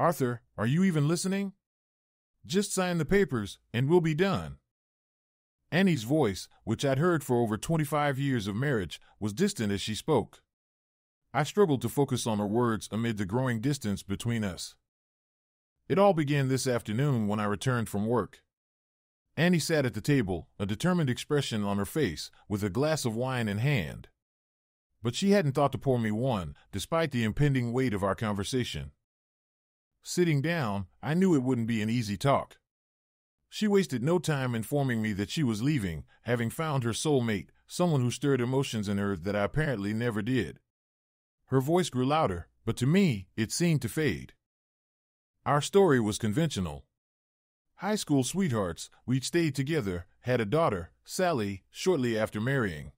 Arthur, are you even listening? Just sign the papers, and we'll be done. Annie's voice, which I'd heard for over 25 years of marriage, was distant as she spoke. I struggled to focus on her words amid the growing distance between us. It all began this afternoon when I returned from work. Annie sat at the table, a determined expression on her face, with a glass of wine in hand. But she hadn't thought to pour me one, despite the impending weight of our conversation. Sitting down, I knew it wouldn't be an easy talk. She wasted no time informing me that she was leaving, having found her soulmate, someone who stirred emotions in her that I apparently never did. Her voice grew louder, but to me, it seemed to fade. Our story was conventional. High school sweethearts, we'd stayed together, had a daughter, Sally, shortly after marrying.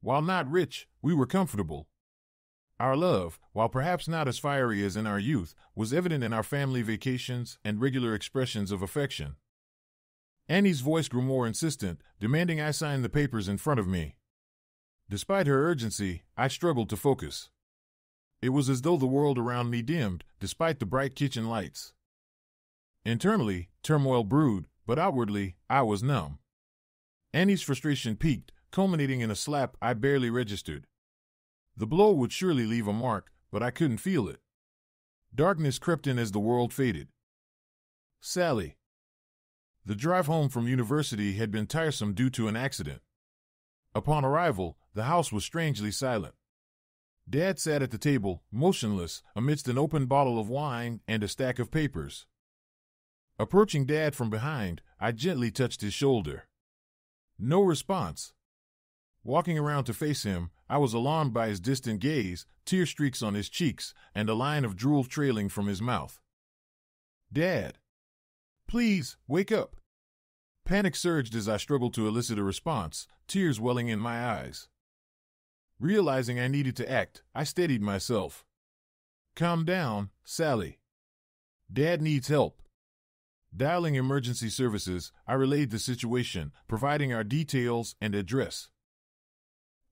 While not rich, we were comfortable. Our love, while perhaps not as fiery as in our youth, was evident in our family vacations and regular expressions of affection. Annie's voice grew more insistent, demanding I sign the papers in front of me. Despite her urgency, I struggled to focus. It was as though the world around me dimmed, despite the bright kitchen lights. Internally, turmoil brewed, but outwardly, I was numb. Annie's frustration peaked, culminating in a slap I barely registered. The blow would surely leave a mark, but I couldn't feel it. Darkness crept in as the world faded. Sally. The drive home from university had been tiresome due to an accident. Upon arrival, the house was strangely silent. Dad sat at the table, motionless, amidst an open bottle of wine and a stack of papers. Approaching Dad from behind, I gently touched his shoulder. No response. Walking around to face him, I was alarmed by his distant gaze, tear streaks on his cheeks, and a line of drool trailing from his mouth. Dad! Please, wake up! Panic surged as I struggled to elicit a response, tears welling in my eyes. Realizing I needed to act, I steadied myself. Calm down, Sally. Dad needs help. Dialing emergency services, I relayed the situation, providing our details and address.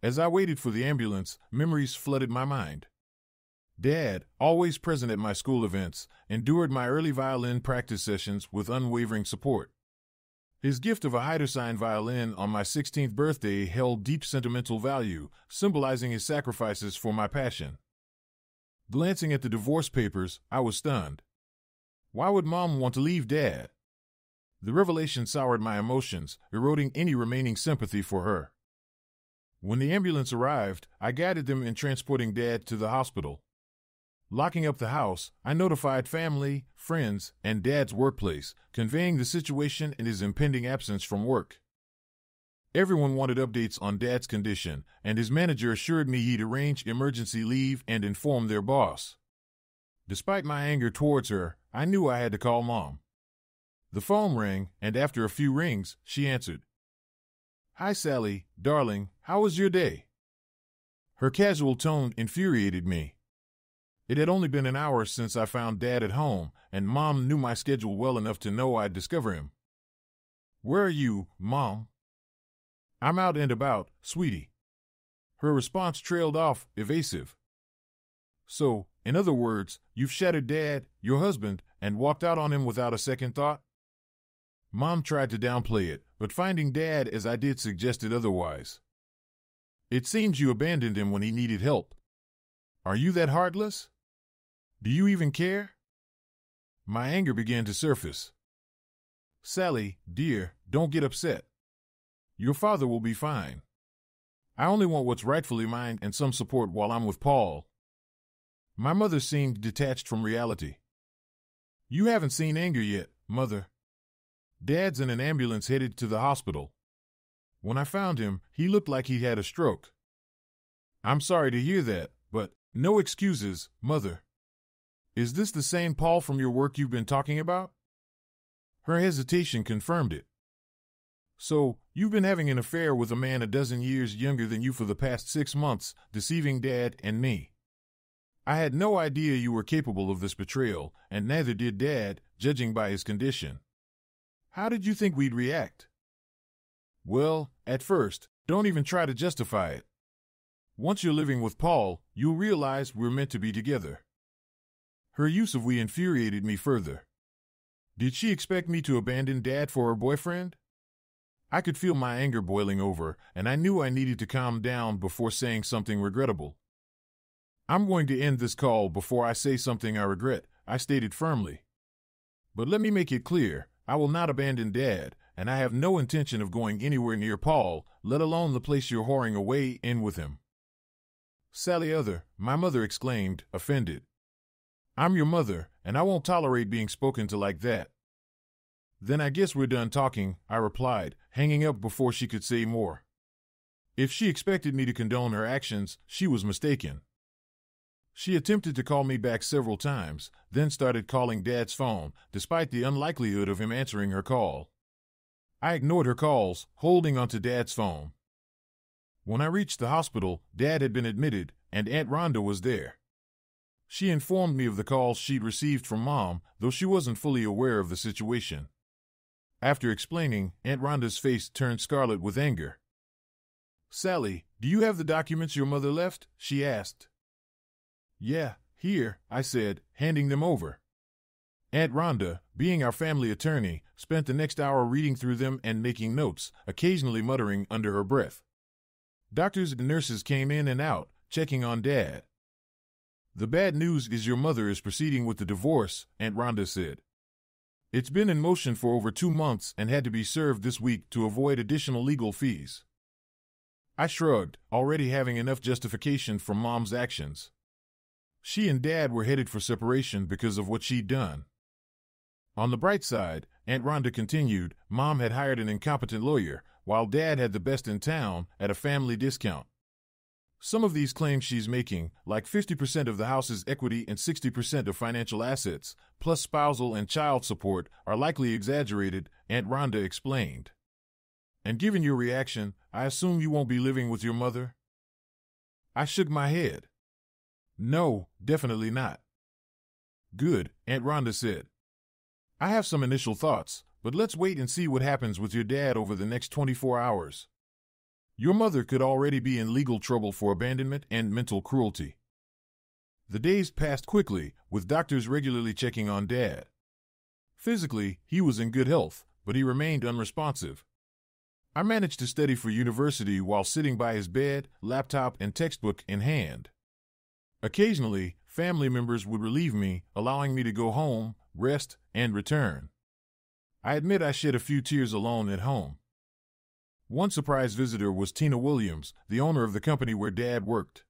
As I waited for the ambulance, memories flooded my mind. Dad, always present at my school events, endured my early violin practice sessions with unwavering support. His gift of a Hidersine violin on my 16th birthday held deep sentimental value, symbolizing his sacrifices for my passion. Glancing at the divorce papers, I was stunned. Why would mom want to leave dad? The revelation soured my emotions, eroding any remaining sympathy for her. When the ambulance arrived, I guided them in transporting Dad to the hospital. Locking up the house, I notified family, friends, and Dad's workplace, conveying the situation and his impending absence from work. Everyone wanted updates on Dad's condition, and his manager assured me he'd arrange emergency leave and inform their boss. Despite my anger towards her, I knew I had to call Mom. The phone rang, and after a few rings, she answered. Hi, Sally, darling, how was your day? Her casual tone infuriated me. It had only been an hour since I found Dad at home, and Mom knew my schedule well enough to know I'd discover him. Where are you, Mom? I'm out and about, sweetie. Her response trailed off, evasive. So, in other words, you've shattered Dad, your husband, and walked out on him without a second thought? Mom tried to downplay it, but finding Dad as I did suggested otherwise. It seems you abandoned him when he needed help. Are you that heartless? Do you even care? My anger began to surface. Sally, dear, don't get upset. Your father will be fine. I only want what's rightfully mine and some support while I'm with Paul. My mother seemed detached from reality. You haven't seen anger yet, mother. Dad's in an ambulance headed to the hospital. When I found him, he looked like he had a stroke. I'm sorry to hear that, but no excuses, Mother. Is this the same Paul from your work you've been talking about? Her hesitation confirmed it. So, you've been having an affair with a man a dozen years younger than you for the past six months, deceiving Dad and me. I had no idea you were capable of this betrayal, and neither did Dad, judging by his condition. How did you think we'd react? Well, at first, don't even try to justify it. Once you're living with Paul, you'll realize we're meant to be together. Her use of we infuriated me further. Did she expect me to abandon Dad for her boyfriend? I could feel my anger boiling over, and I knew I needed to calm down before saying something regrettable. I'm going to end this call before I say something I regret, I stated firmly. But let me make it clear I will not abandon Dad, and I have no intention of going anywhere near Paul, let alone the place you're whoring away in with him. Sally Other, my mother exclaimed, offended. I'm your mother, and I won't tolerate being spoken to like that. Then I guess we're done talking, I replied, hanging up before she could say more. If she expected me to condone her actions, she was mistaken. She attempted to call me back several times, then started calling Dad's phone, despite the unlikelihood of him answering her call. I ignored her calls, holding onto Dad's phone. When I reached the hospital, Dad had been admitted, and Aunt Rhonda was there. She informed me of the calls she'd received from Mom, though she wasn't fully aware of the situation. After explaining, Aunt Rhonda's face turned scarlet with anger. Sally, do you have the documents your mother left? she asked. Yeah, here, I said, handing them over. Aunt Rhonda, being our family attorney, spent the next hour reading through them and making notes, occasionally muttering under her breath. Doctors and nurses came in and out, checking on Dad. The bad news is your mother is proceeding with the divorce, Aunt Rhonda said. It's been in motion for over two months and had to be served this week to avoid additional legal fees. I shrugged, already having enough justification for Mom's actions. She and Dad were headed for separation because of what she'd done. On the bright side, Aunt Rhonda continued, Mom had hired an incompetent lawyer, while Dad had the best in town at a family discount. Some of these claims she's making, like 50% of the house's equity and 60% of financial assets, plus spousal and child support, are likely exaggerated, Aunt Rhonda explained. And given your reaction, I assume you won't be living with your mother? I shook my head. No, definitely not. Good, Aunt Rhonda said. I have some initial thoughts, but let's wait and see what happens with your dad over the next 24 hours. Your mother could already be in legal trouble for abandonment and mental cruelty. The days passed quickly, with doctors regularly checking on Dad. Physically, he was in good health, but he remained unresponsive. I managed to study for university while sitting by his bed, laptop, and textbook in hand. Occasionally, family members would relieve me, allowing me to go home, rest, and return. I admit I shed a few tears alone at home. One surprise visitor was Tina Williams, the owner of the company where Dad worked.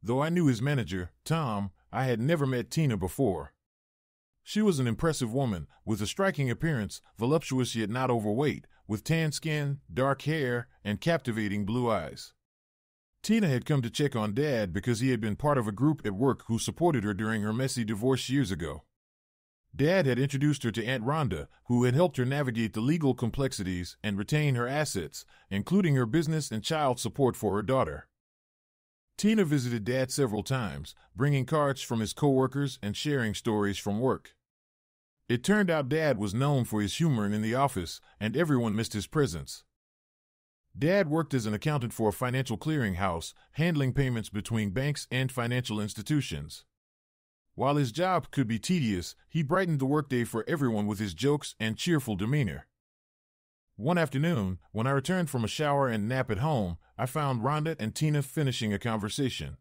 Though I knew his manager, Tom, I had never met Tina before. She was an impressive woman, with a striking appearance, voluptuous yet not overweight, with tan skin, dark hair, and captivating blue eyes. Tina had come to check on Dad because he had been part of a group at work who supported her during her messy divorce years ago. Dad had introduced her to Aunt Rhonda, who had helped her navigate the legal complexities and retain her assets, including her business and child support for her daughter. Tina visited Dad several times, bringing cards from his coworkers and sharing stories from work. It turned out Dad was known for his humor in the office, and everyone missed his presence. Dad worked as an accountant for a financial clearinghouse, handling payments between banks and financial institutions. While his job could be tedious, he brightened the workday for everyone with his jokes and cheerful demeanor. One afternoon, when I returned from a shower and nap at home, I found Rhonda and Tina finishing a conversation.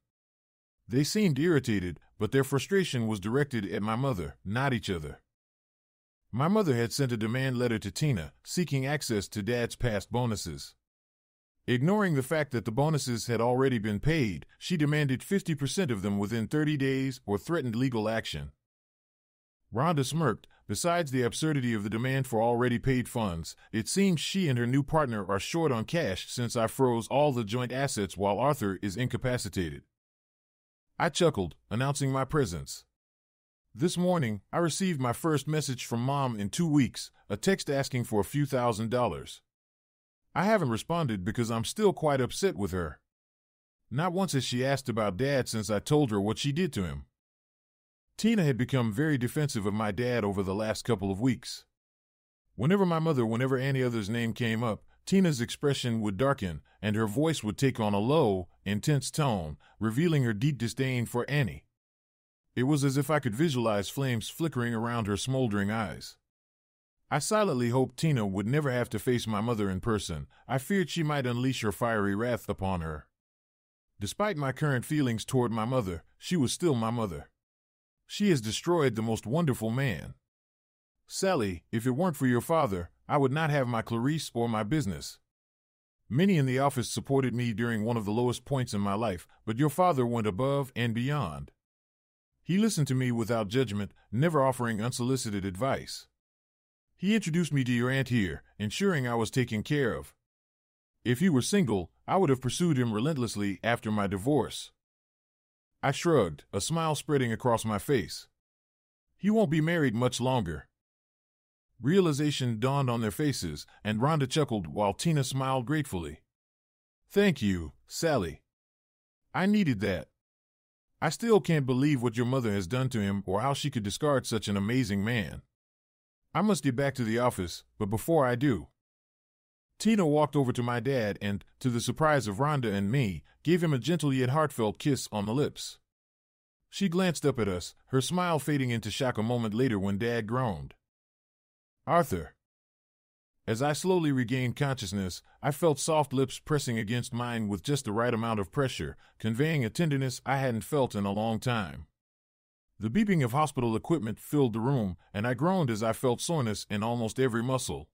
They seemed irritated, but their frustration was directed at my mother, not each other. My mother had sent a demand letter to Tina, seeking access to Dad's past bonuses. Ignoring the fact that the bonuses had already been paid, she demanded 50% of them within 30 days or threatened legal action. Rhonda smirked. Besides the absurdity of the demand for already paid funds, it seems she and her new partner are short on cash since I froze all the joint assets while Arthur is incapacitated. I chuckled, announcing my presence. This morning, I received my first message from Mom in two weeks, a text asking for a few thousand dollars. I haven't responded because I'm still quite upset with her. Not once has she asked about Dad since I told her what she did to him. Tina had become very defensive of my dad over the last couple of weeks. Whenever my mother, whenever any other's name came up, Tina's expression would darken and her voice would take on a low, intense tone, revealing her deep disdain for Annie. It was as if I could visualize flames flickering around her smoldering eyes. I silently hoped Tina would never have to face my mother in person. I feared she might unleash her fiery wrath upon her. Despite my current feelings toward my mother, she was still my mother. She has destroyed the most wonderful man. Sally, if it weren't for your father, I would not have my Clarice or my business. Many in the office supported me during one of the lowest points in my life, but your father went above and beyond. He listened to me without judgment, never offering unsolicited advice. He introduced me to your aunt here, ensuring I was taken care of. If he were single, I would have pursued him relentlessly after my divorce. I shrugged, a smile spreading across my face. He won't be married much longer. Realization dawned on their faces, and Rhonda chuckled while Tina smiled gratefully. Thank you, Sally. I needed that. I still can't believe what your mother has done to him or how she could discard such an amazing man. I must get back to the office, but before I do, Tina walked over to my dad and, to the surprise of Rhonda and me, gave him a gentle yet heartfelt kiss on the lips. She glanced up at us, her smile fading into shock a moment later when Dad groaned. Arthur. As I slowly regained consciousness, I felt soft lips pressing against mine with just the right amount of pressure, conveying a tenderness I hadn't felt in a long time. The beeping of hospital equipment filled the room, and I groaned as I felt soreness in almost every muscle.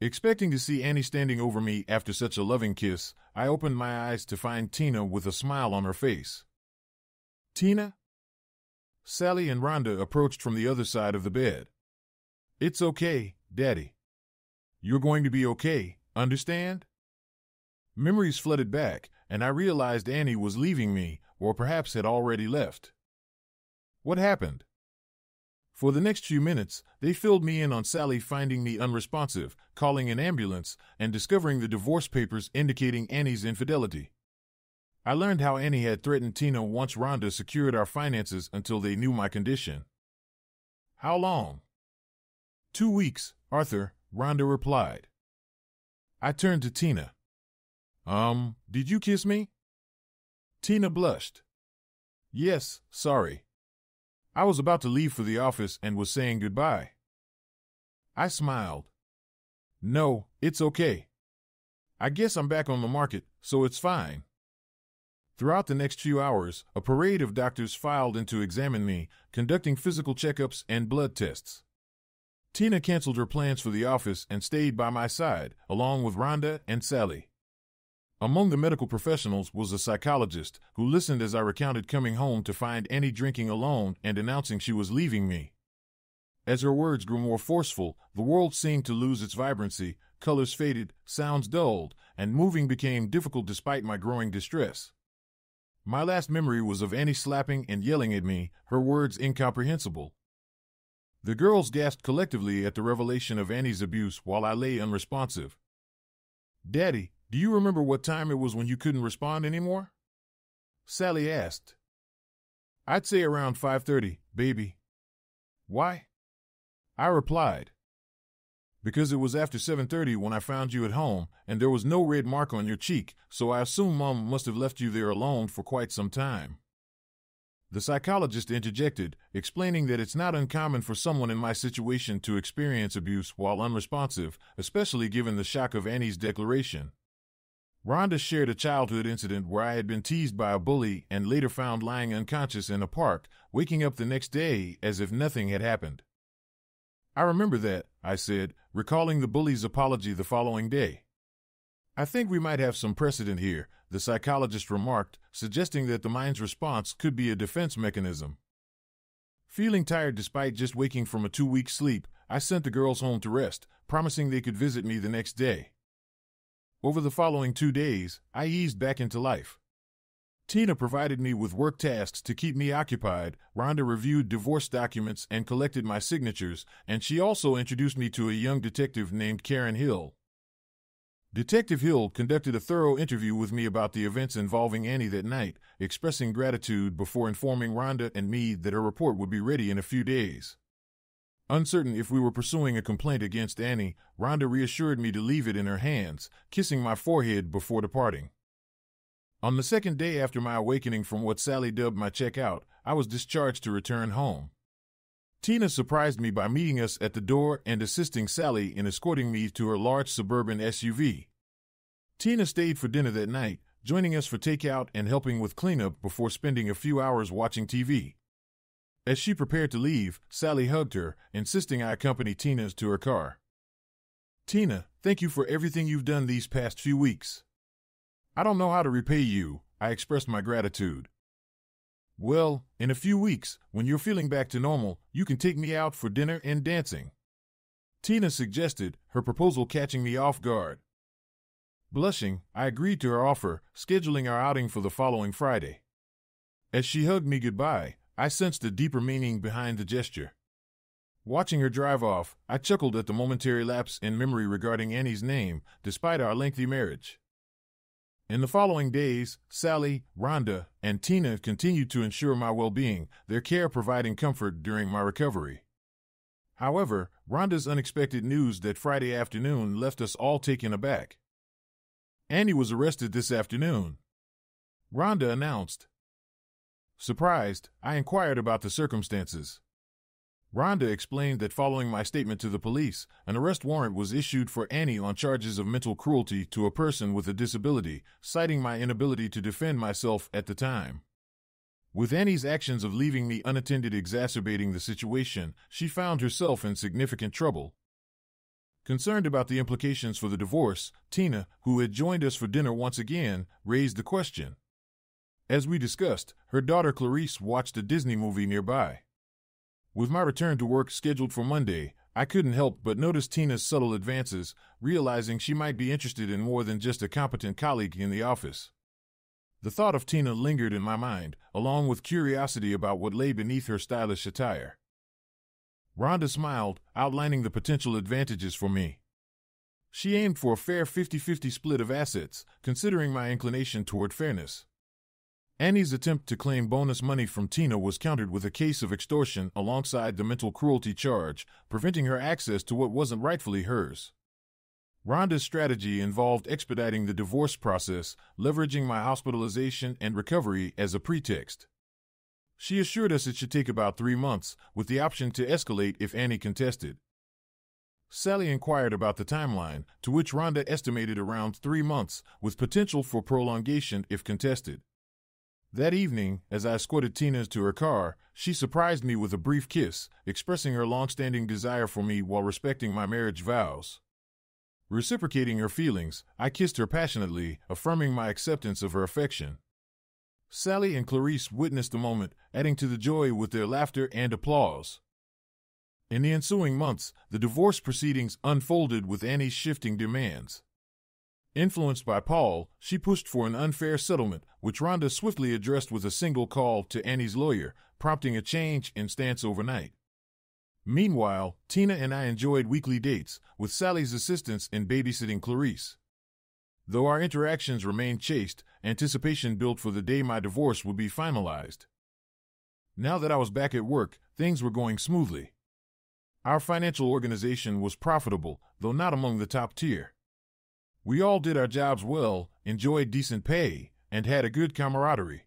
Expecting to see Annie standing over me after such a loving kiss, I opened my eyes to find Tina with a smile on her face. Tina? Sally and Rhonda approached from the other side of the bed. It's okay, Daddy. You're going to be okay, understand? Memories flooded back, and I realized Annie was leaving me, or perhaps had already left. What happened? For the next few minutes, they filled me in on Sally finding me unresponsive, calling an ambulance, and discovering the divorce papers indicating Annie's infidelity. I learned how Annie had threatened Tina once Rhonda secured our finances until they knew my condition. How long? Two weeks, Arthur, Rhonda replied. I turned to Tina. Um, did you kiss me? Tina blushed. Yes, sorry. I was about to leave for the office and was saying goodbye. I smiled. No, it's okay. I guess I'm back on the market, so it's fine. Throughout the next few hours, a parade of doctors filed in to examine me, conducting physical checkups and blood tests. Tina canceled her plans for the office and stayed by my side, along with Rhonda and Sally. Among the medical professionals was a psychologist who listened as I recounted coming home to find Annie drinking alone and announcing she was leaving me. As her words grew more forceful, the world seemed to lose its vibrancy, colors faded, sounds dulled, and moving became difficult despite my growing distress. My last memory was of Annie slapping and yelling at me, her words incomprehensible. The girls gasped collectively at the revelation of Annie's abuse while I lay unresponsive. Daddy, do you remember what time it was when you couldn't respond anymore? Sally asked. I'd say around 5:30, baby. Why? I replied. Because it was after 7:30 when I found you at home and there was no red mark on your cheek, so I assume mom must have left you there alone for quite some time. The psychologist interjected, explaining that it's not uncommon for someone in my situation to experience abuse while unresponsive, especially given the shock of Annie's declaration. Rhonda shared a childhood incident where I had been teased by a bully and later found lying unconscious in a park, waking up the next day as if nothing had happened. I remember that, I said, recalling the bully's apology the following day. I think we might have some precedent here, the psychologist remarked, suggesting that the mind's response could be a defense mechanism. Feeling tired despite just waking from a two week sleep, I sent the girls home to rest, promising they could visit me the next day. Over the following two days, I eased back into life. Tina provided me with work tasks to keep me occupied, Rhonda reviewed divorce documents and collected my signatures, and she also introduced me to a young detective named Karen Hill. Detective Hill conducted a thorough interview with me about the events involving Annie that night, expressing gratitude before informing Rhonda and me that her report would be ready in a few days. Uncertain if we were pursuing a complaint against Annie, Rhonda reassured me to leave it in her hands, kissing my forehead before departing. On the second day after my awakening from what Sally dubbed my checkout, I was discharged to return home. Tina surprised me by meeting us at the door and assisting Sally in escorting me to her large suburban SUV. Tina stayed for dinner that night, joining us for takeout and helping with cleanup before spending a few hours watching TV. As she prepared to leave, Sally hugged her, insisting I accompany Tina to her car. Tina, thank you for everything you've done these past few weeks. I don't know how to repay you, I expressed my gratitude. Well, in a few weeks, when you're feeling back to normal, you can take me out for dinner and dancing. Tina suggested, her proposal catching me off guard. Blushing, I agreed to her offer, scheduling our outing for the following Friday. As she hugged me goodbye, I sensed a deeper meaning behind the gesture. Watching her drive off, I chuckled at the momentary lapse in memory regarding Annie's name, despite our lengthy marriage. In the following days, Sally, Rhonda, and Tina continued to ensure my well being, their care providing comfort during my recovery. However, Rhonda's unexpected news that Friday afternoon left us all taken aback. Annie was arrested this afternoon. Rhonda announced. Surprised, I inquired about the circumstances. Rhonda explained that following my statement to the police, an arrest warrant was issued for Annie on charges of mental cruelty to a person with a disability, citing my inability to defend myself at the time. With Annie's actions of leaving me unattended exacerbating the situation, she found herself in significant trouble. Concerned about the implications for the divorce, Tina, who had joined us for dinner once again, raised the question. As we discussed, her daughter Clarice watched a Disney movie nearby. With my return to work scheduled for Monday, I couldn't help but notice Tina's subtle advances, realizing she might be interested in more than just a competent colleague in the office. The thought of Tina lingered in my mind, along with curiosity about what lay beneath her stylish attire. Rhonda smiled, outlining the potential advantages for me. She aimed for a fair 50 50 split of assets, considering my inclination toward fairness. Annie's attempt to claim bonus money from Tina was countered with a case of extortion alongside the mental cruelty charge, preventing her access to what wasn't rightfully hers. Rhonda's strategy involved expediting the divorce process, leveraging my hospitalization and recovery as a pretext. She assured us it should take about three months, with the option to escalate if Annie contested. Sally inquired about the timeline, to which Rhonda estimated around three months, with potential for prolongation if contested. That evening, as I escorted Tina to her car, she surprised me with a brief kiss, expressing her long-standing desire for me while respecting my marriage vows. Reciprocating her feelings, I kissed her passionately, affirming my acceptance of her affection. Sally and Clarice witnessed the moment, adding to the joy with their laughter and applause. In the ensuing months, the divorce proceedings unfolded with Annie's shifting demands. Influenced by Paul, she pushed for an unfair settlement, which Rhonda swiftly addressed with a single call to Annie's lawyer, prompting a change in stance overnight. Meanwhile, Tina and I enjoyed weekly dates, with Sally's assistance in babysitting Clarice. Though our interactions remained chaste, anticipation built for the day my divorce would be finalized. Now that I was back at work, things were going smoothly. Our financial organization was profitable, though not among the top tier. We all did our jobs well, enjoyed decent pay, and had a good camaraderie.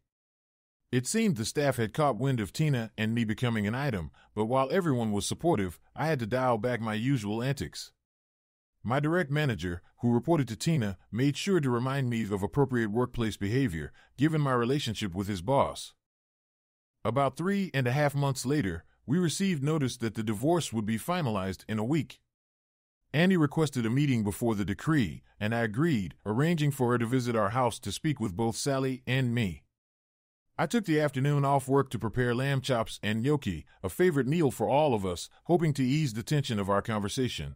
It seemed the staff had caught wind of Tina and me becoming an item, but while everyone was supportive, I had to dial back my usual antics. My direct manager, who reported to Tina, made sure to remind me of appropriate workplace behavior, given my relationship with his boss. About three and a half months later, we received notice that the divorce would be finalized in a week. Annie requested a meeting before the decree, and I agreed, arranging for her to visit our house to speak with both Sally and me. I took the afternoon off work to prepare lamb chops and gnocchi, a favorite meal for all of us, hoping to ease the tension of our conversation.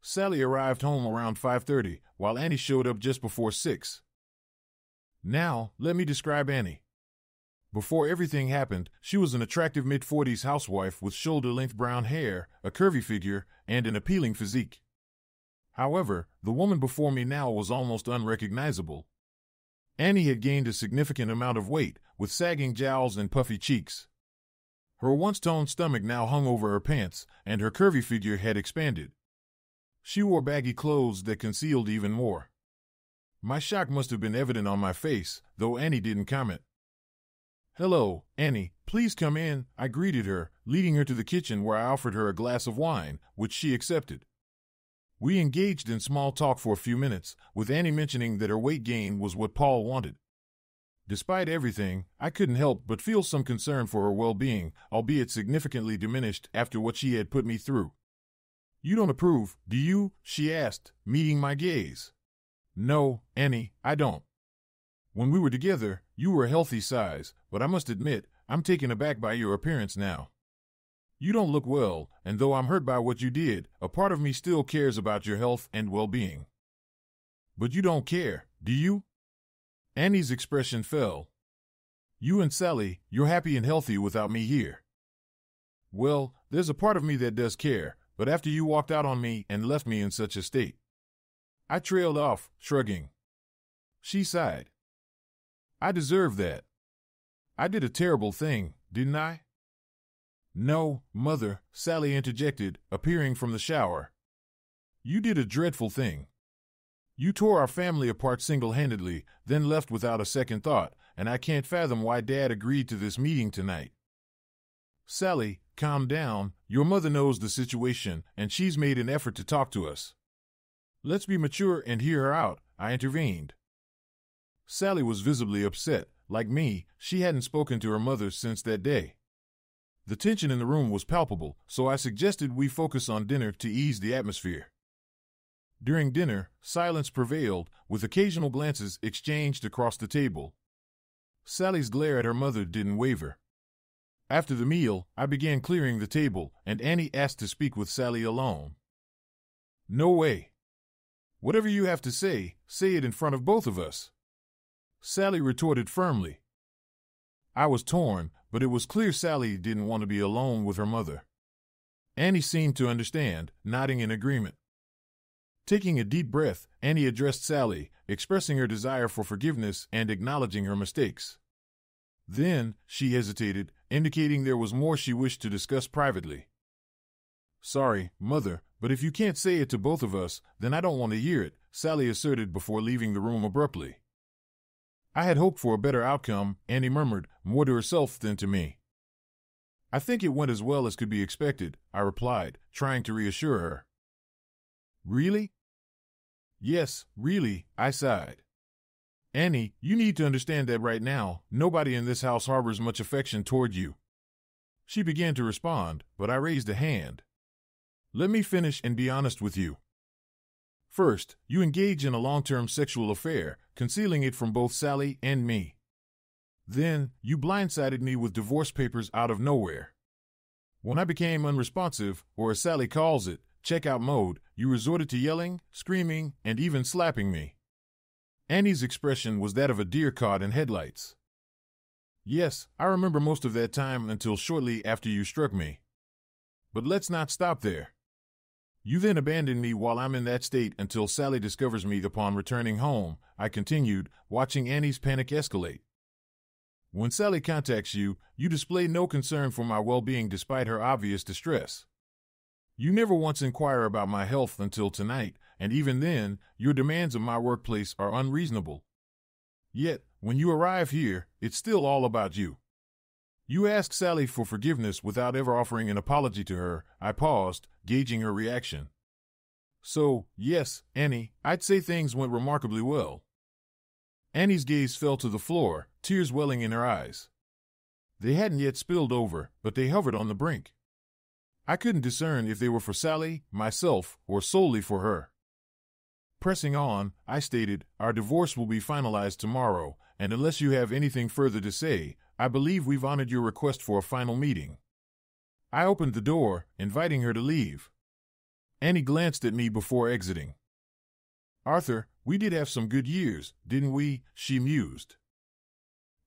Sally arrived home around 5:30, while Annie showed up just before 6. Now, let me describe Annie. Before everything happened, she was an attractive mid 40s housewife with shoulder length brown hair, a curvy figure, and an appealing physique. However, the woman before me now was almost unrecognizable. Annie had gained a significant amount of weight, with sagging jowls and puffy cheeks. Her once toned stomach now hung over her pants, and her curvy figure had expanded. She wore baggy clothes that concealed even more. My shock must have been evident on my face, though Annie didn't comment. Hello, Annie, please come in, I greeted her, leading her to the kitchen where I offered her a glass of wine, which she accepted. We engaged in small talk for a few minutes, with Annie mentioning that her weight gain was what Paul wanted. Despite everything, I couldn't help but feel some concern for her well being, albeit significantly diminished after what she had put me through. You don't approve, do you? she asked, meeting my gaze. No, Annie, I don't. When we were together, you were a healthy size, but I must admit, I'm taken aback by your appearance now. You don't look well, and though I'm hurt by what you did, a part of me still cares about your health and well being. But you don't care, do you? Annie's expression fell. You and Sally, you're happy and healthy without me here. Well, there's a part of me that does care, but after you walked out on me and left me in such a state. I trailed off, shrugging. She sighed. I deserve that. I did a terrible thing, didn't I? No, mother, Sally interjected, appearing from the shower. You did a dreadful thing. You tore our family apart single handedly, then left without a second thought, and I can't fathom why Dad agreed to this meeting tonight. Sally, calm down. Your mother knows the situation, and she's made an effort to talk to us. Let's be mature and hear her out, I intervened. Sally was visibly upset. Like me, she hadn't spoken to her mother since that day. The tension in the room was palpable, so I suggested we focus on dinner to ease the atmosphere. During dinner, silence prevailed, with occasional glances exchanged across the table. Sally's glare at her mother didn't waver. After the meal, I began clearing the table, and Annie asked to speak with Sally alone. No way. Whatever you have to say, say it in front of both of us. Sally retorted firmly. I was torn, but it was clear Sally didn't want to be alone with her mother. Annie seemed to understand, nodding in agreement. Taking a deep breath, Annie addressed Sally, expressing her desire for forgiveness and acknowledging her mistakes. Then, she hesitated, indicating there was more she wished to discuss privately. Sorry, Mother, but if you can't say it to both of us, then I don't want to hear it, Sally asserted before leaving the room abruptly. I had hoped for a better outcome, Annie murmured, more to herself than to me. I think it went as well as could be expected, I replied, trying to reassure her. Really? Yes, really, I sighed. Annie, you need to understand that right now, nobody in this house harbors much affection toward you. She began to respond, but I raised a hand. Let me finish and be honest with you. First, you engage in a long term sexual affair, concealing it from both Sally and me. Then, you blindsided me with divorce papers out of nowhere. When I became unresponsive, or as Sally calls it, checkout mode, you resorted to yelling, screaming, and even slapping me. Annie's expression was that of a deer caught in headlights. Yes, I remember most of that time until shortly after you struck me. But let's not stop there. You then abandoned me while I'm in that state until Sally discovers me upon returning home, I continued, watching Annie's panic escalate. When Sally contacts you, you display no concern for my well being despite her obvious distress. You never once inquire about my health until tonight, and even then, your demands of my workplace are unreasonable. Yet, when you arrive here, it's still all about you. You ask Sally for forgiveness without ever offering an apology to her. I paused, gauging her reaction. So, yes, Annie, I'd say things went remarkably well. Annie's gaze fell to the floor, tears welling in her eyes. They hadn't yet spilled over, but they hovered on the brink. I couldn't discern if they were for Sally, myself, or solely for her. Pressing on, I stated, Our divorce will be finalized tomorrow, and unless you have anything further to say, I believe we've honored your request for a final meeting. I opened the door, inviting her to leave. Annie glanced at me before exiting. Arthur, we did have some good years, didn't we? she mused.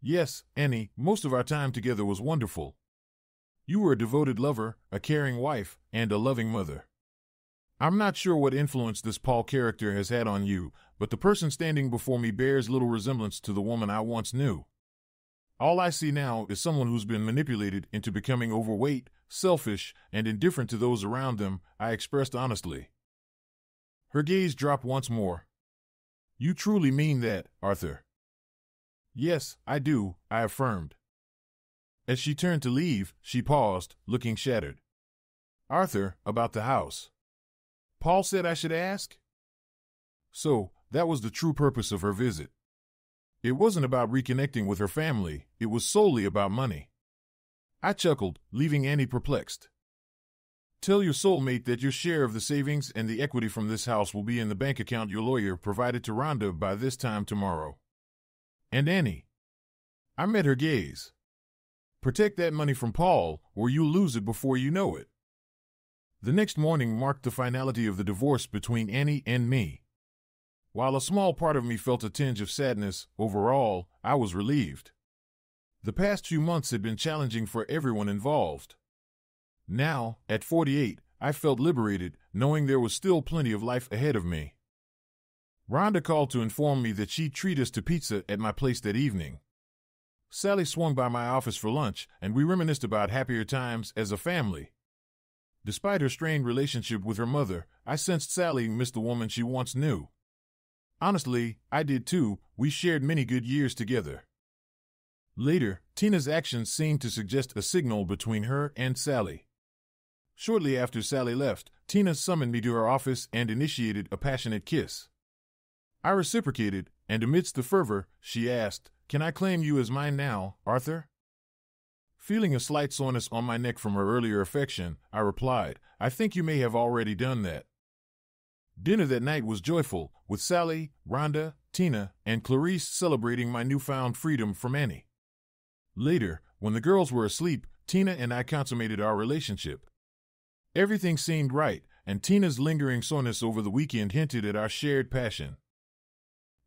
Yes, Annie, most of our time together was wonderful. You were a devoted lover, a caring wife, and a loving mother. I'm not sure what influence this Paul character has had on you, but the person standing before me bears little resemblance to the woman I once knew. All I see now is someone who's been manipulated into becoming overweight, selfish, and indifferent to those around them, I expressed honestly. Her gaze dropped once more. You truly mean that, Arthur? Yes, I do, I affirmed. As she turned to leave, she paused, looking shattered. Arthur, about the house. Paul said I should ask? So, that was the true purpose of her visit. It wasn't about reconnecting with her family, it was solely about money. I chuckled, leaving Annie perplexed. Tell your soulmate that your share of the savings and the equity from this house will be in the bank account your lawyer provided to Rhonda by this time tomorrow. And Annie. I met her gaze. Protect that money from Paul, or you'll lose it before you know it. The next morning marked the finality of the divorce between Annie and me. While a small part of me felt a tinge of sadness, overall, I was relieved. The past few months had been challenging for everyone involved. Now, at 48, I felt liberated, knowing there was still plenty of life ahead of me. Rhonda called to inform me that she'd treat us to pizza at my place that evening. Sally swung by my office for lunch, and we reminisced about happier times as a family. Despite her strained relationship with her mother, I sensed Sally missed the woman she once knew. Honestly, I did too. We shared many good years together. Later, Tina's actions seemed to suggest a signal between her and Sally. Shortly after Sally left, Tina summoned me to her office and initiated a passionate kiss. I reciprocated, and amidst the fervor, she asked, can I claim you as mine now, Arthur? Feeling a slight soreness on my neck from her earlier affection, I replied, I think you may have already done that. Dinner that night was joyful, with Sally, Rhonda, Tina, and Clarice celebrating my newfound freedom from Annie. Later, when the girls were asleep, Tina and I consummated our relationship. Everything seemed right, and Tina's lingering soreness over the weekend hinted at our shared passion.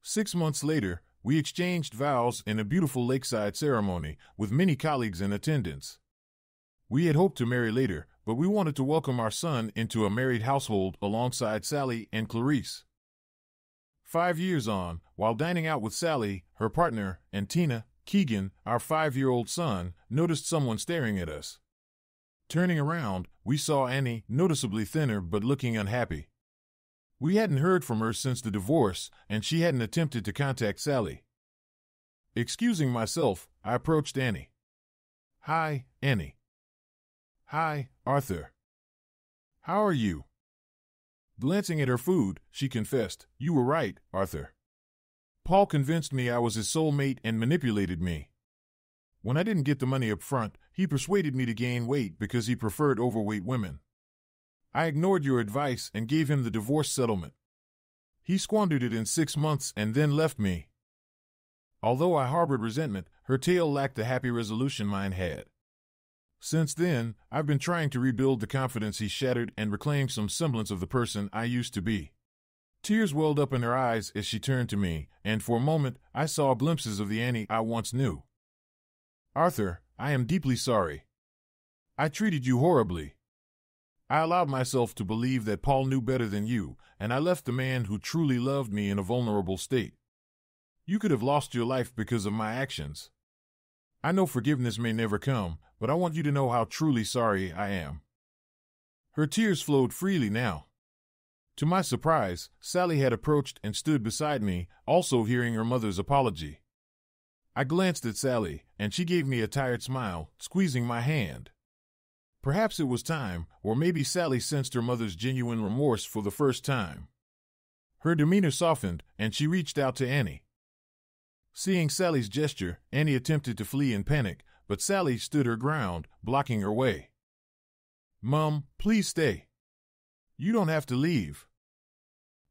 Six months later, we exchanged vows in a beautiful lakeside ceremony, with many colleagues in attendance. We had hoped to marry later, but we wanted to welcome our son into a married household alongside Sally and Clarice. Five years on, while dining out with Sally, her partner, and Tina, Keegan, our five year old son, noticed someone staring at us. Turning around, we saw Annie, noticeably thinner but looking unhappy. We hadn't heard from her since the divorce, and she hadn't attempted to contact Sally. Excusing myself, I approached Annie. Hi, Annie. Hi, Arthur. How are you? Glancing at her food, she confessed, You were right, Arthur. Paul convinced me I was his soulmate and manipulated me. When I didn't get the money up front, he persuaded me to gain weight because he preferred overweight women. I ignored your advice and gave him the divorce settlement. He squandered it in six months and then left me. Although I harbored resentment, her tale lacked the happy resolution mine had. Since then, I've been trying to rebuild the confidence he shattered and reclaim some semblance of the person I used to be. Tears welled up in her eyes as she turned to me, and for a moment I saw glimpses of the Annie I once knew. Arthur, I am deeply sorry. I treated you horribly. I allowed myself to believe that Paul knew better than you, and I left the man who truly loved me in a vulnerable state. You could have lost your life because of my actions. I know forgiveness may never come, but I want you to know how truly sorry I am. Her tears flowed freely now. To my surprise, Sally had approached and stood beside me, also hearing her mother's apology. I glanced at Sally, and she gave me a tired smile, squeezing my hand. Perhaps it was time, or maybe Sally sensed her mother's genuine remorse for the first time. Her demeanor softened, and she reached out to Annie. Seeing Sally's gesture, Annie attempted to flee in panic, but Sally stood her ground, blocking her way. Mum, please stay. You don't have to leave.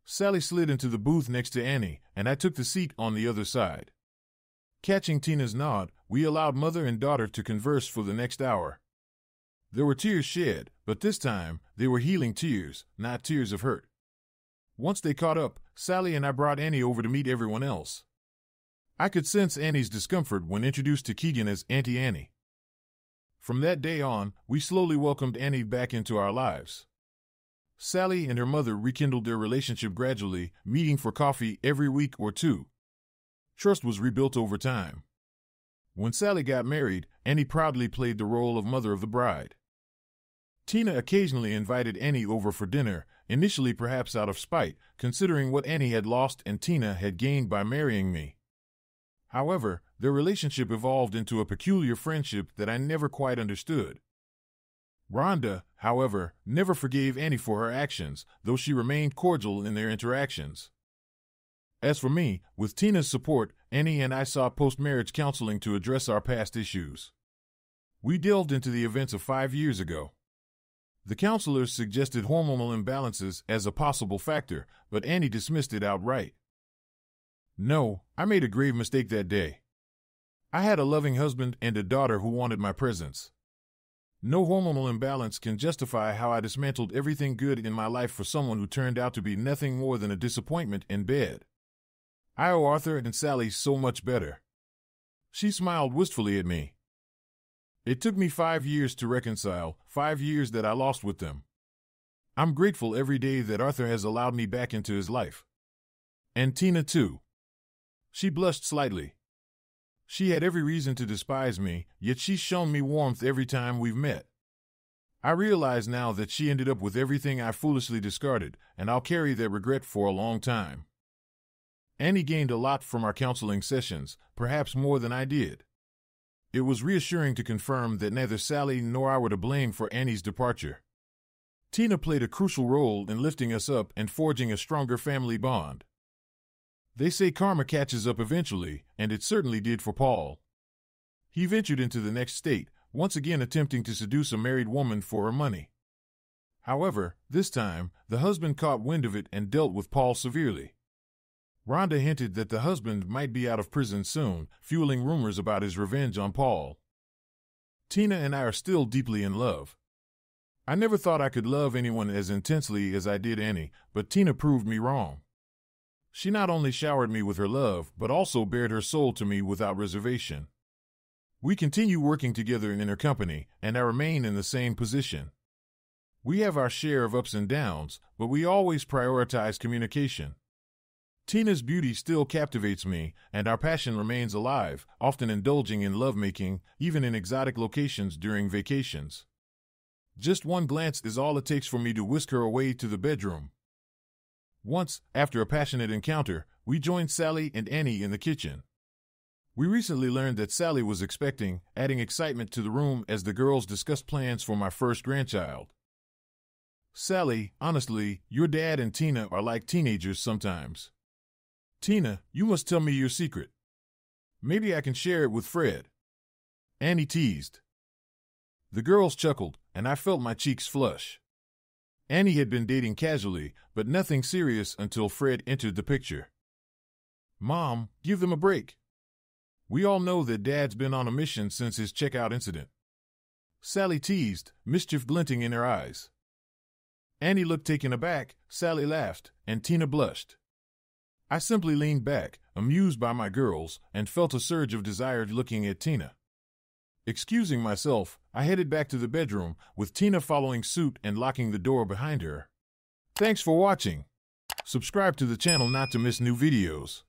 Sally slid into the booth next to Annie, and I took the seat on the other side. Catching Tina's nod, we allowed mother and daughter to converse for the next hour. There were tears shed, but this time they were healing tears, not tears of hurt. Once they caught up, Sally and I brought Annie over to meet everyone else. I could sense Annie's discomfort when introduced to Keegan as Auntie Annie. From that day on, we slowly welcomed Annie back into our lives. Sally and her mother rekindled their relationship gradually, meeting for coffee every week or two. Trust was rebuilt over time. When Sally got married, Annie proudly played the role of mother of the bride. Tina occasionally invited Annie over for dinner, initially perhaps out of spite, considering what Annie had lost and Tina had gained by marrying me. However, their relationship evolved into a peculiar friendship that I never quite understood. Rhonda, however, never forgave Annie for her actions, though she remained cordial in their interactions. As for me, with Tina's support, Annie and I sought post marriage counseling to address our past issues. We delved into the events of five years ago. The counselors suggested hormonal imbalances as a possible factor, but Annie dismissed it outright. No, I made a grave mistake that day. I had a loving husband and a daughter who wanted my presence. No hormonal imbalance can justify how I dismantled everything good in my life for someone who turned out to be nothing more than a disappointment in bed. I owe Arthur and Sally so much better. She smiled wistfully at me. It took me five years to reconcile, five years that I lost with them. I'm grateful every day that Arthur has allowed me back into his life. And Tina, too. She blushed slightly. She had every reason to despise me, yet she's shown me warmth every time we've met. I realize now that she ended up with everything I foolishly discarded, and I'll carry that regret for a long time. Annie gained a lot from our counseling sessions, perhaps more than I did. It was reassuring to confirm that neither Sally nor I were to blame for Annie's departure. Tina played a crucial role in lifting us up and forging a stronger family bond. They say karma catches up eventually, and it certainly did for Paul. He ventured into the next state, once again attempting to seduce a married woman for her money. However, this time, the husband caught wind of it and dealt with Paul severely. Rhonda hinted that the husband might be out of prison soon, fueling rumors about his revenge on Paul. Tina and I are still deeply in love. I never thought I could love anyone as intensely as I did Annie, but Tina proved me wrong. She not only showered me with her love, but also bared her soul to me without reservation. We continue working together in her company, and I remain in the same position. We have our share of ups and downs, but we always prioritize communication. Tina's beauty still captivates me, and our passion remains alive, often indulging in lovemaking, even in exotic locations during vacations. Just one glance is all it takes for me to whisk her away to the bedroom. Once, after a passionate encounter, we joined Sally and Annie in the kitchen. We recently learned that Sally was expecting, adding excitement to the room as the girls discussed plans for my first grandchild. Sally, honestly, your dad and Tina are like teenagers sometimes. Tina, you must tell me your secret. Maybe I can share it with Fred. Annie teased. The girls chuckled, and I felt my cheeks flush. Annie had been dating casually, but nothing serious until Fred entered the picture. Mom, give them a break. We all know that Dad's been on a mission since his checkout incident. Sally teased, mischief glinting in her eyes. Annie looked taken aback, Sally laughed, and Tina blushed. I simply leaned back, amused by my girls, and felt a surge of desire looking at Tina. Excusing myself, I headed back to the bedroom, with Tina following suit and locking the door behind her. Thanks for watching. Subscribe to the channel not to miss new videos.